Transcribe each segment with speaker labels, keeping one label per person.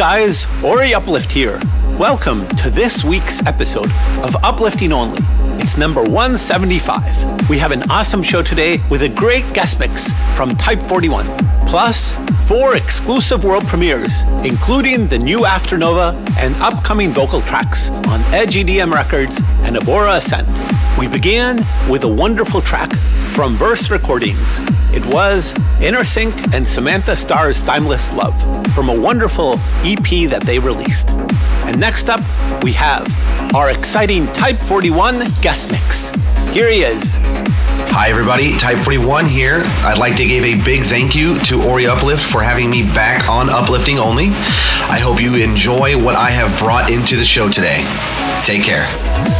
Speaker 1: guys, Ori Uplift here. Welcome to this week's episode of Uplifting Only. It's number 175. We have an awesome show today with a great guest mix from Type 41, plus four exclusive world premieres, including the new Afternova and upcoming vocal tracks on Edge EDM Records and Abora Ascend. We began with a wonderful track from Verse Recordings. It was InnerSync and Samantha Star's Timeless Love from a wonderful EP that they released. And next up, we have our exciting Type 41 guest mix. Here he is.
Speaker 2: Hi, everybody. Type 41 here. I'd like to give a big thank you to Ori Uplift for having me back on Uplifting Only. I hope you enjoy what I have brought into the show today. Take care.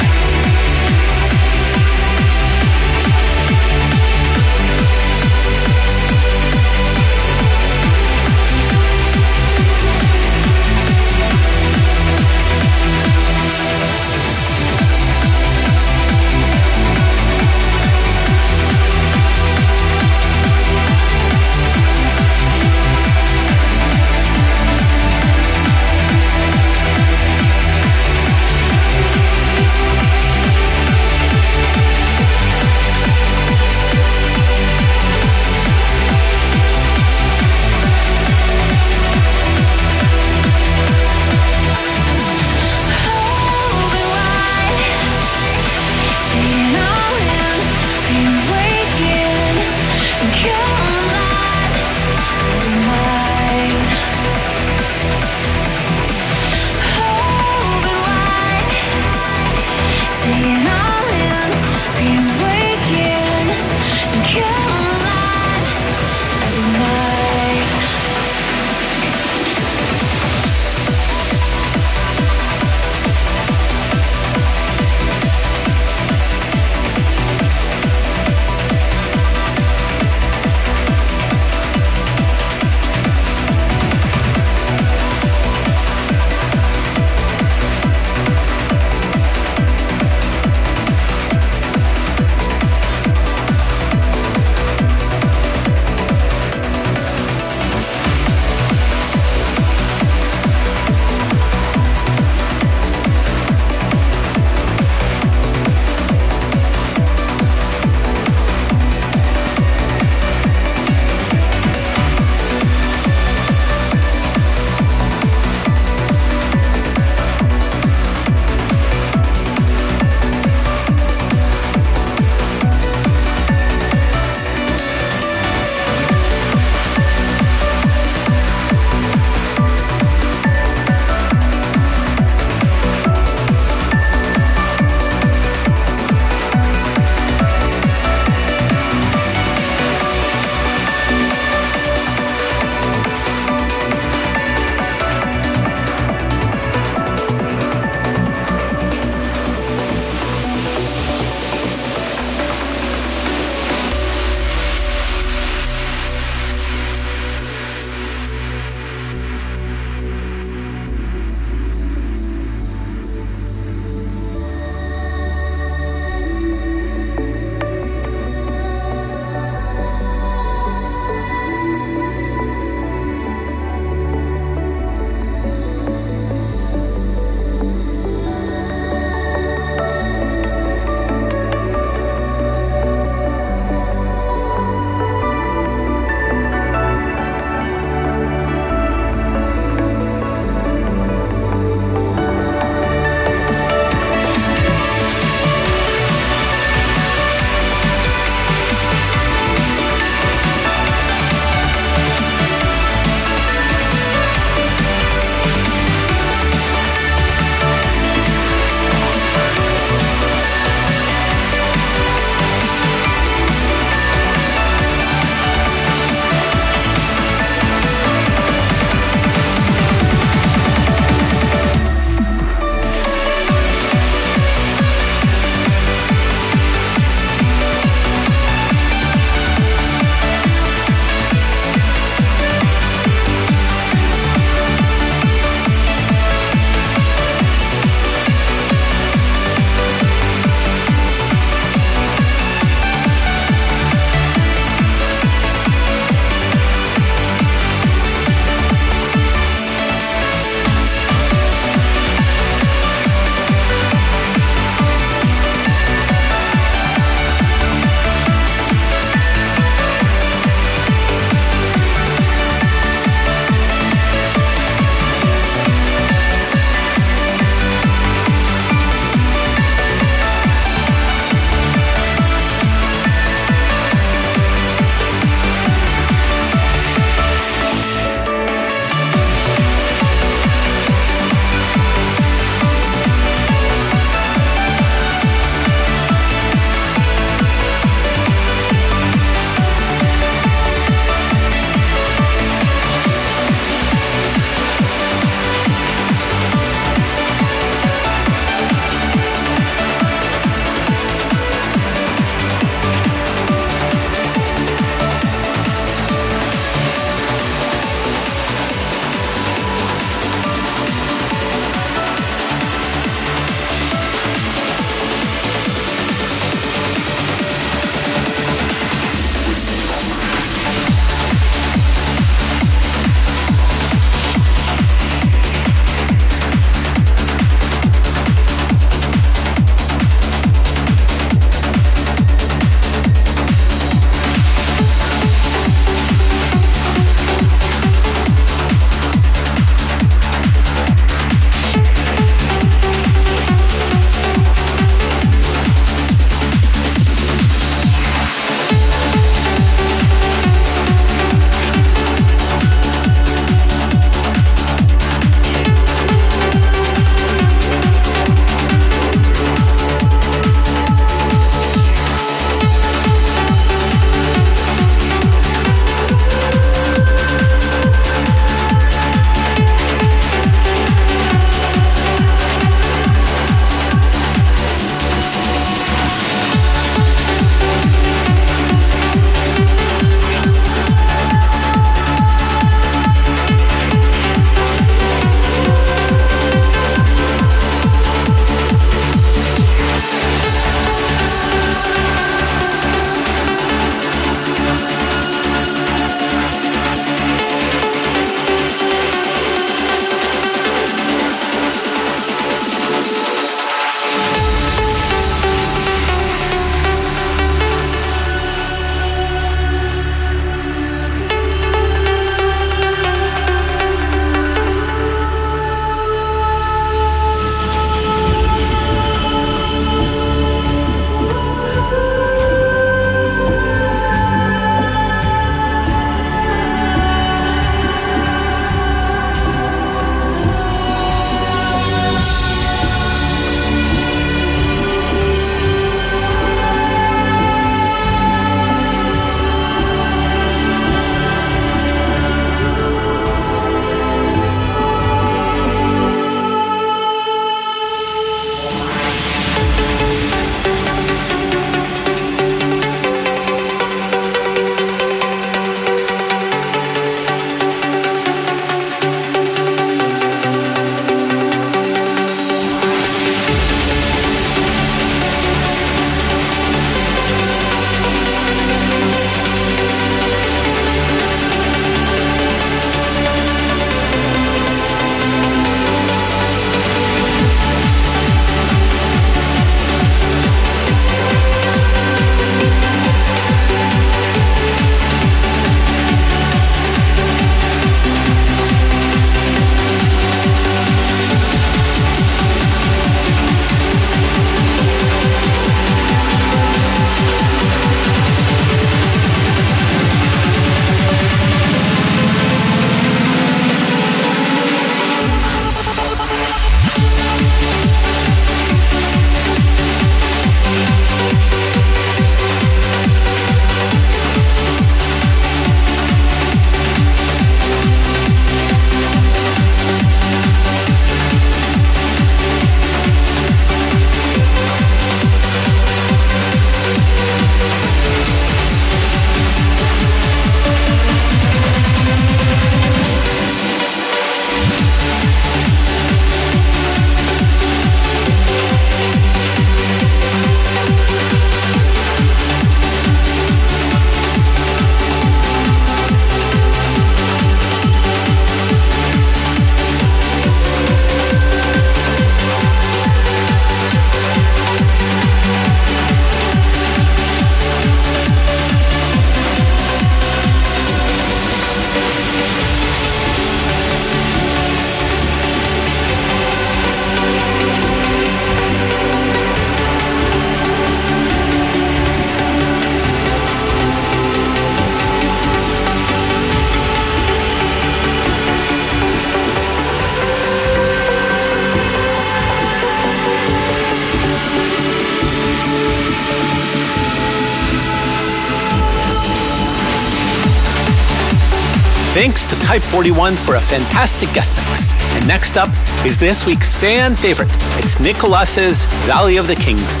Speaker 1: Thanks to Type 41 for a fantastic guest mix. And next up is this week's fan favorite. It's Nikolauss's Valley of the Kings.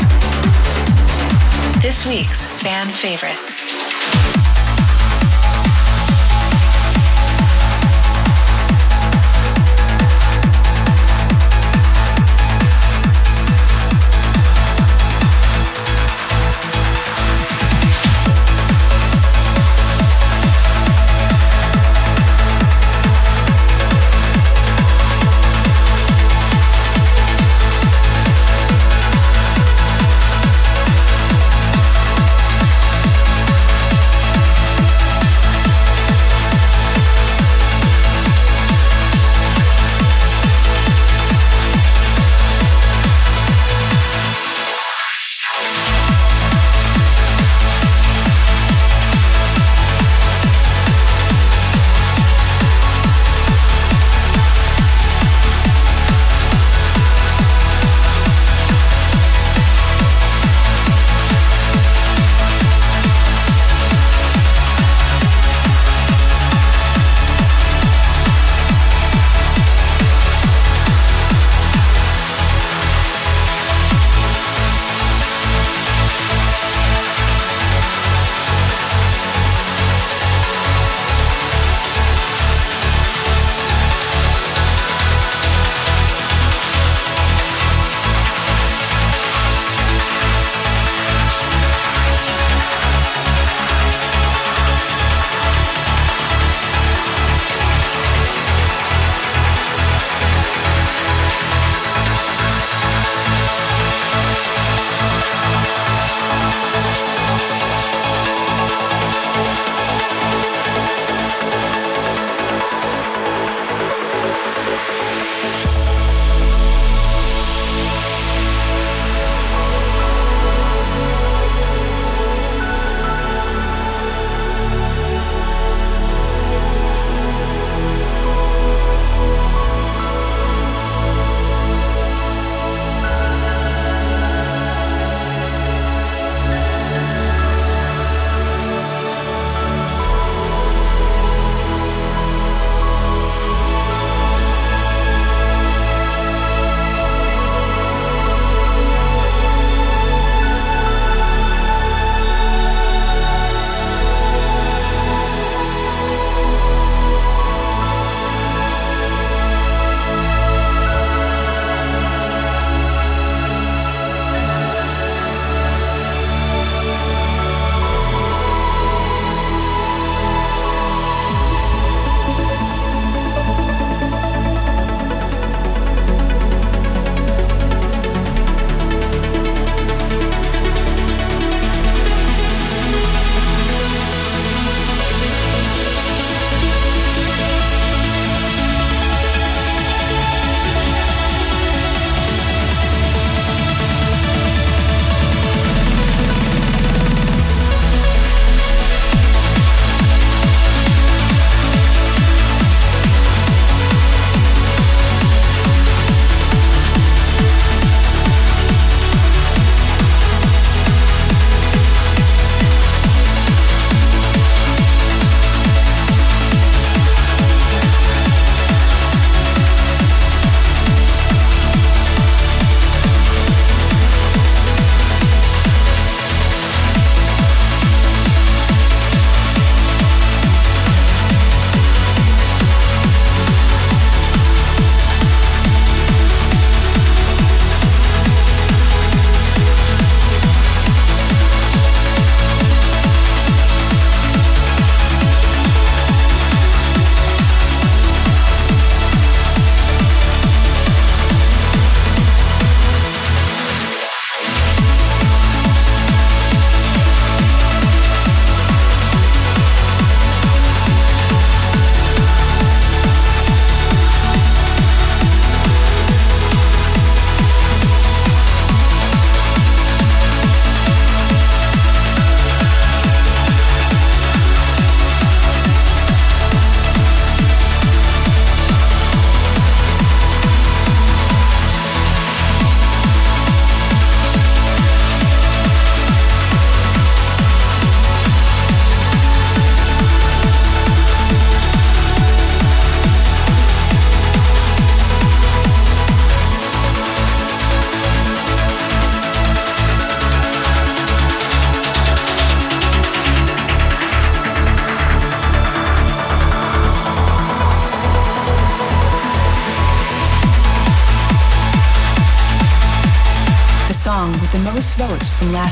Speaker 3: This week's fan favorite.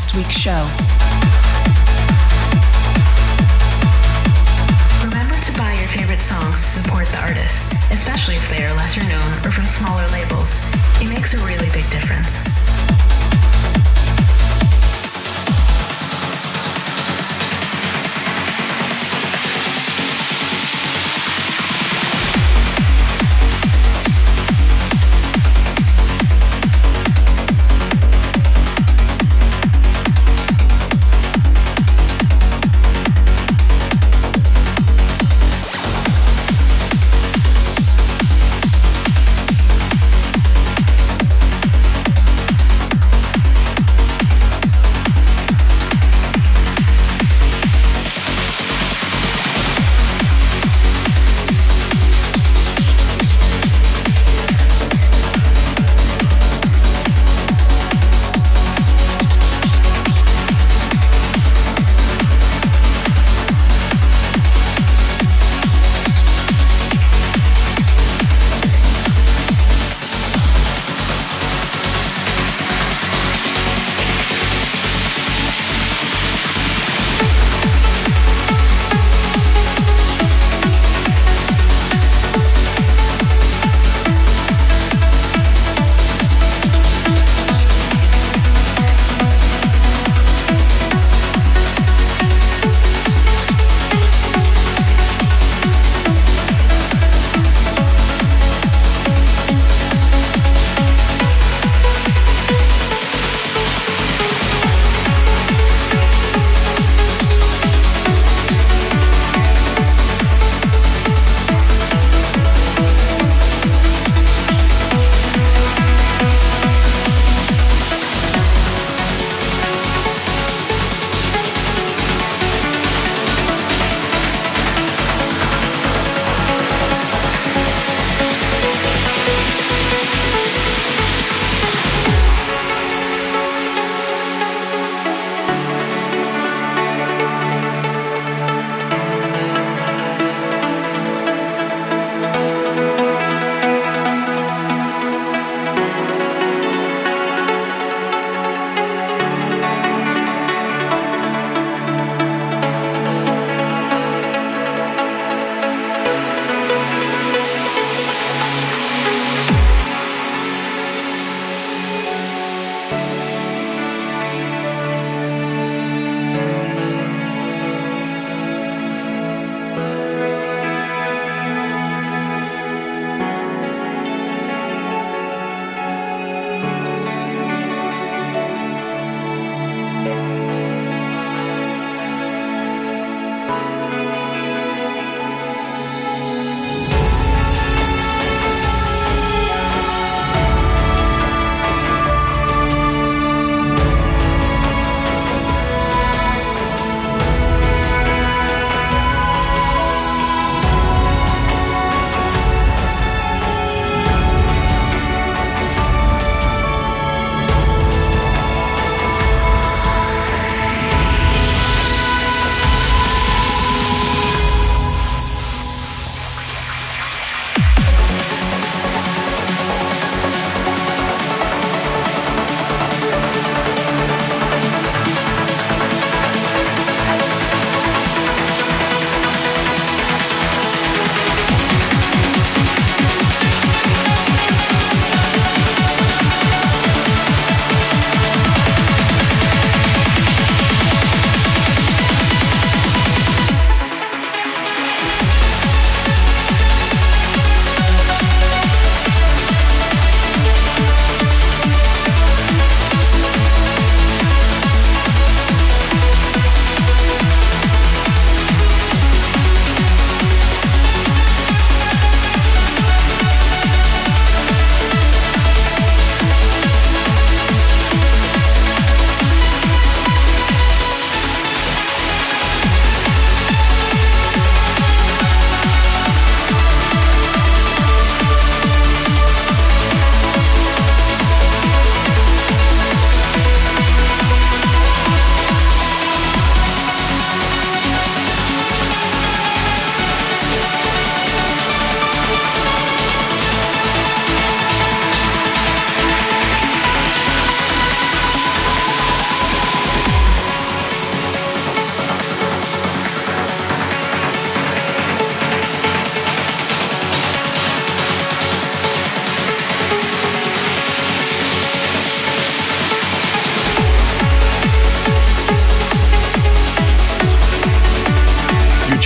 Speaker 3: Last week's show.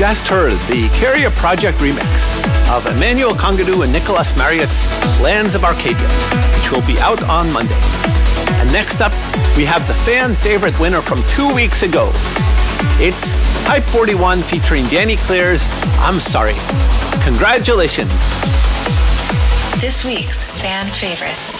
Speaker 1: Just heard the Ikerya Project remix of Emanuele Congeddu and Nicolas Marriott's Lands of Arcadia, which will be out on Monday. And next up, we have the fan favorite winner from two weeks ago. It's Type 41 featuring Danny Claire's I'm Sorry. Congratulations.
Speaker 4: This week's fan favorite.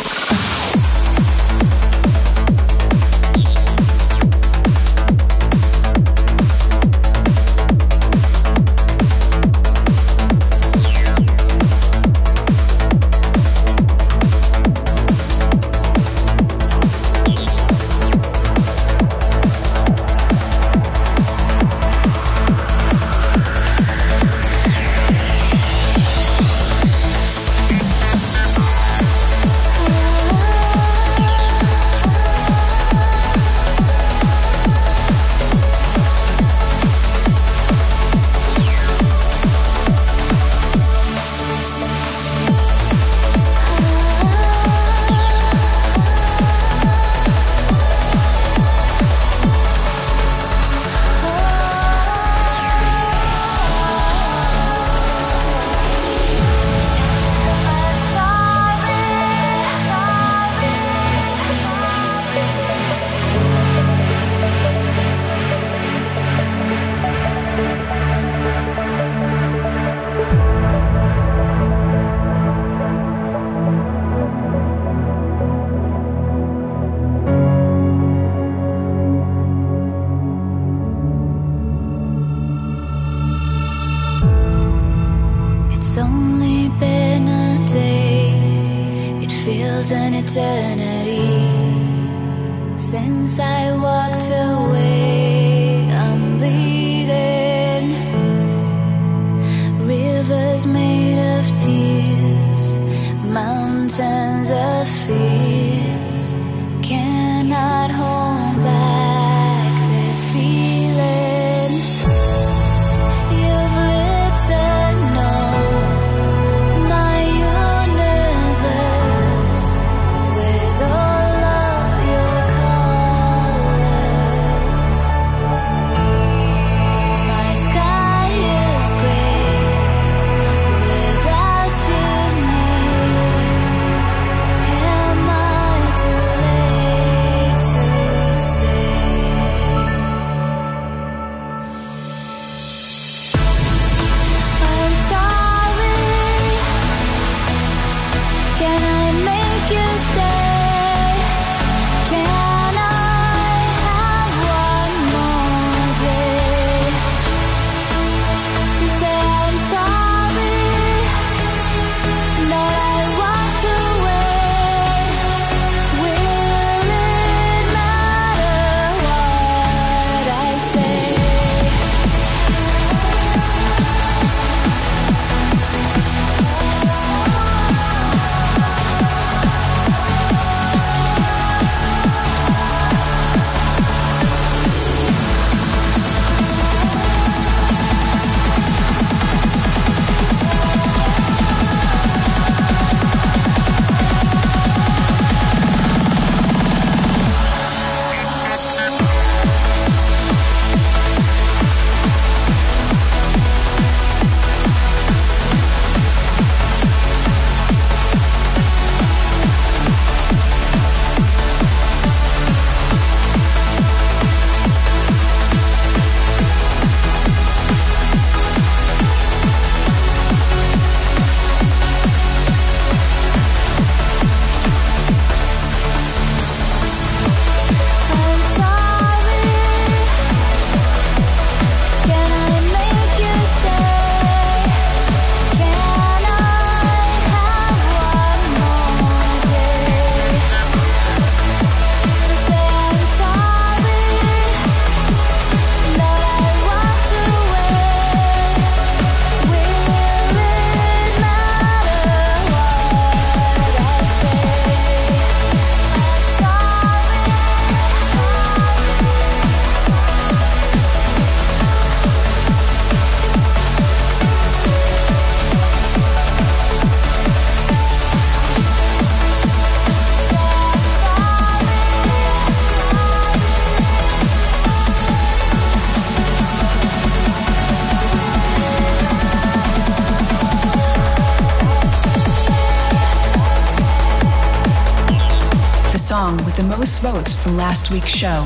Speaker 3: Last week's show.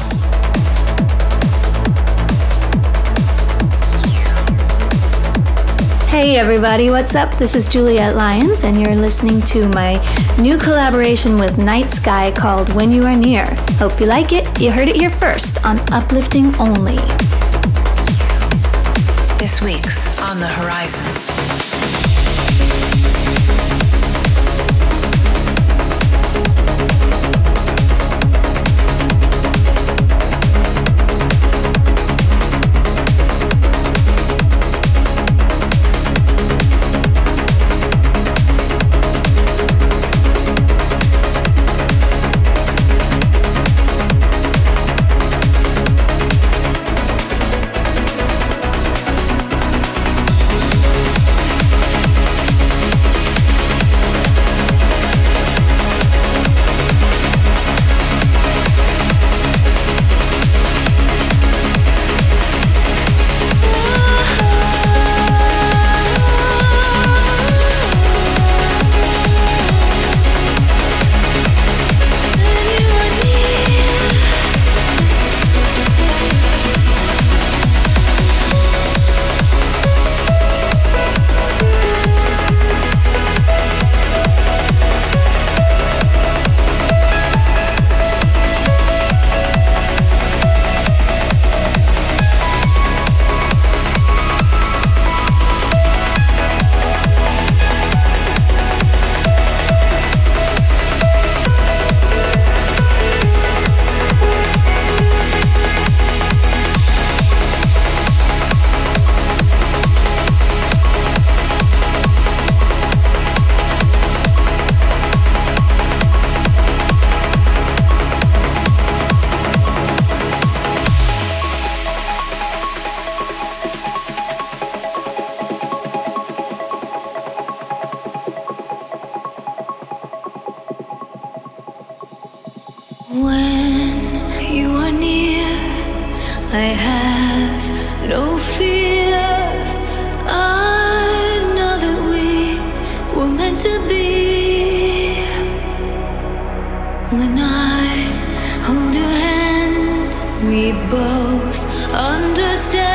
Speaker 5: Hey everybody, what's up? This is Juliet Lyons, and you're listening to my new collaboration with Night Sky called When You Are Near. Hope you like it. You heard it here first on Uplifting Only.
Speaker 4: This week's On the Horizon.
Speaker 6: Both understand.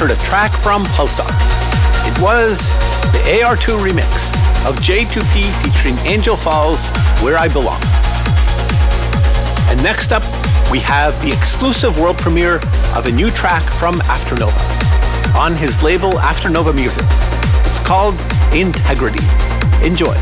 Speaker 1: Heard a track from Pulsar. It was the AR2 remix of J2P featuring Angel Falls, Where I Belong. And next up, we have the exclusive world premiere of a new track from Afternova on his label Afternova Music. It's called Integrity. Enjoy.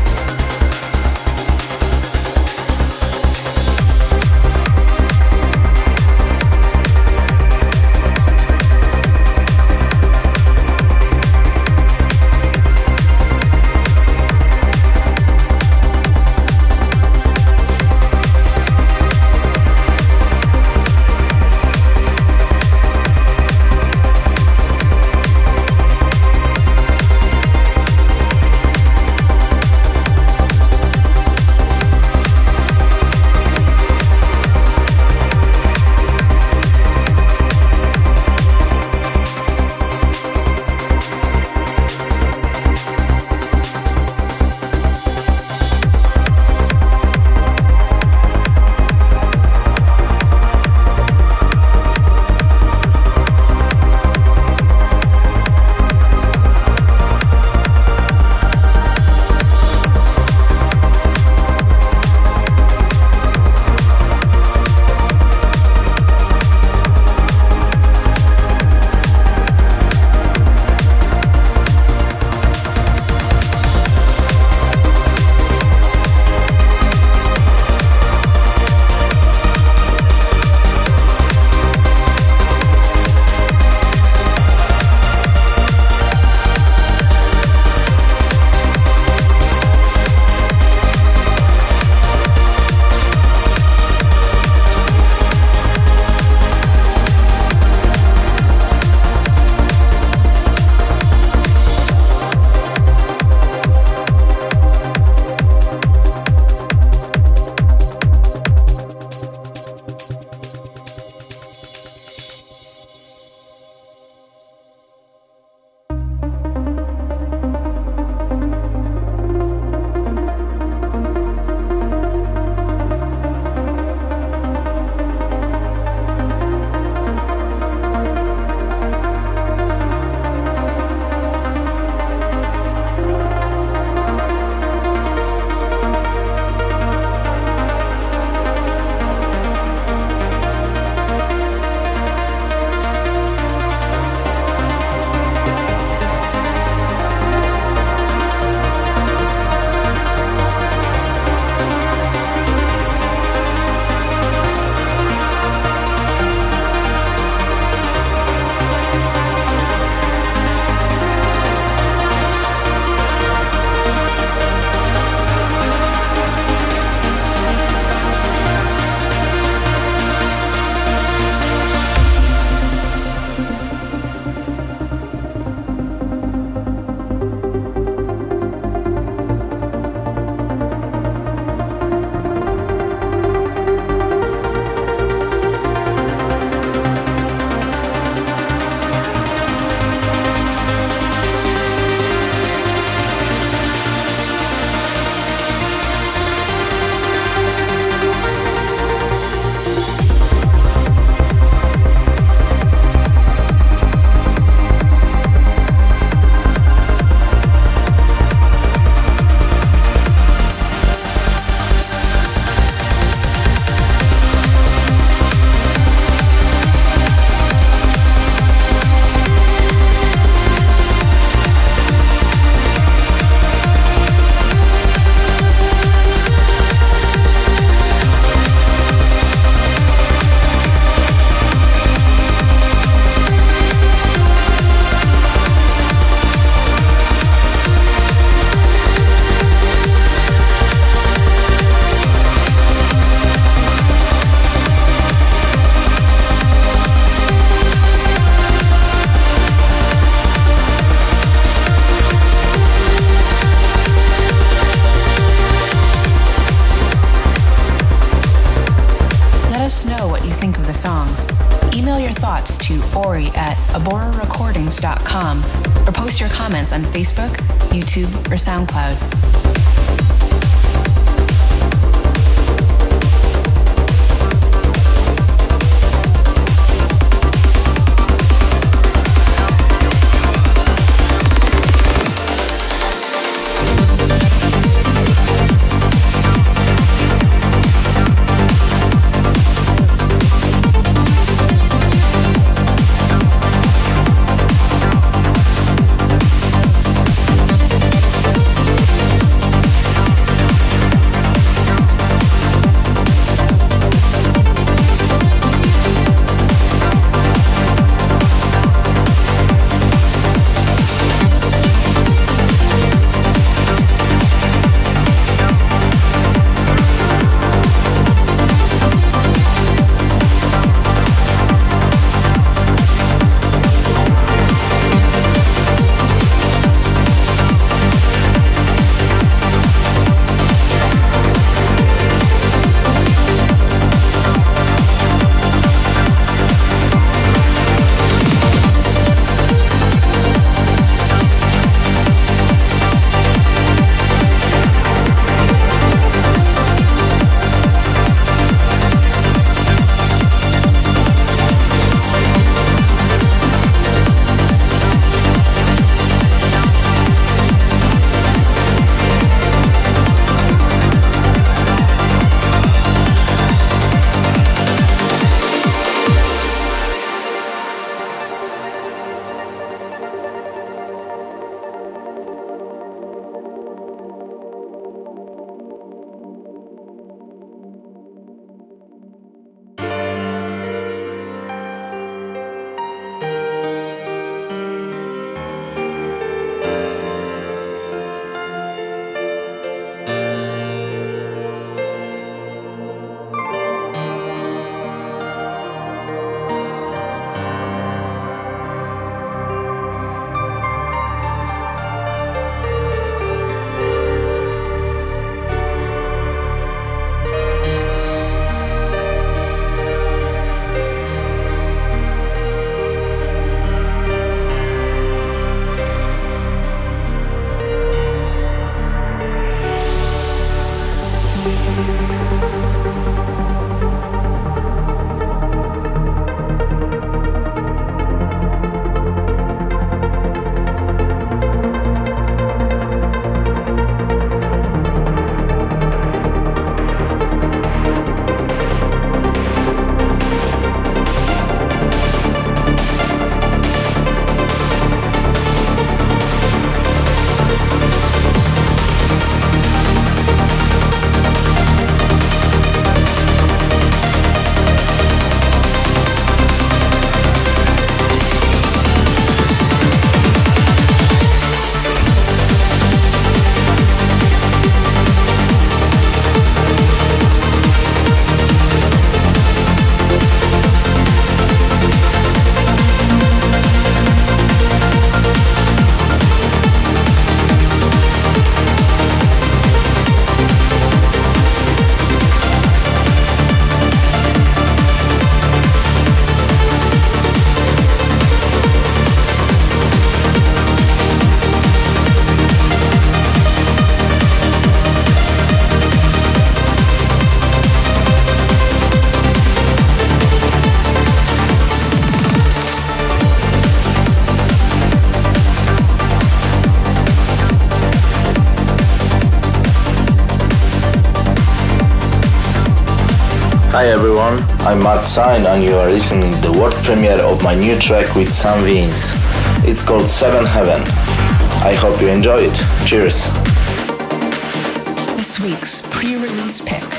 Speaker 7: aborarecordings.com or post your comments on Facebook, YouTube, or SoundCloud.
Speaker 8: Hi everyone, I'm Mart Sine and you are listening to the world premiere of my new track with Sam Vince. It's called Seven Heaven. I hope you enjoy it. Cheers.
Speaker 4: This week's pre-release pick.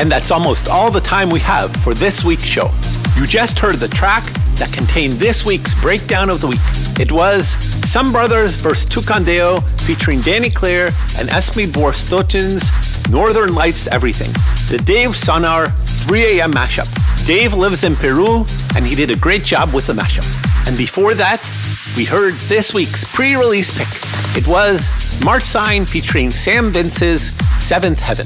Speaker 1: And that's almost all the time we have for this week's show. You just heard the track that contained this week's breakdown of the week. It was Some Brothers vs. Tucandeo featuring Danny Claire and Esmee Bor Stotijn's Northern Lights Everything, the Dave Sonar 3 a.m. mashup. Dave lives in Peru and he did a great job with the mashup. And before that, we heard this week's pre release pick. It was Mart Sine featuring Sam Vince's Seventh Heaven.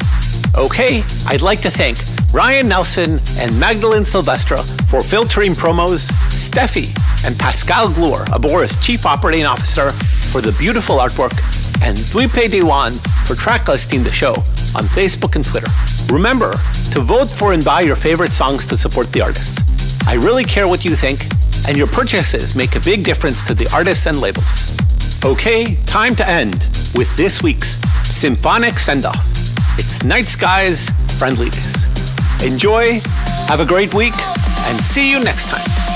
Speaker 1: Okay, I'd like to thank Ryan Nelson and Magdalene Silvestra for filtering promos, Steffi and Pascal Gloor, Abora's Chief Operating Officer, for the beautiful artwork, and Dwipe Dewan for track listing the show on Facebook and Twitter. Remember to vote for and buy your favorite songs to support the artists. I really care what you think, and your purchases make a big difference to the artists and labels. Okay, time to end with this week's symphonic send off. It's Night Sky's Friendliness. Enjoy, have a great week, and see you next time.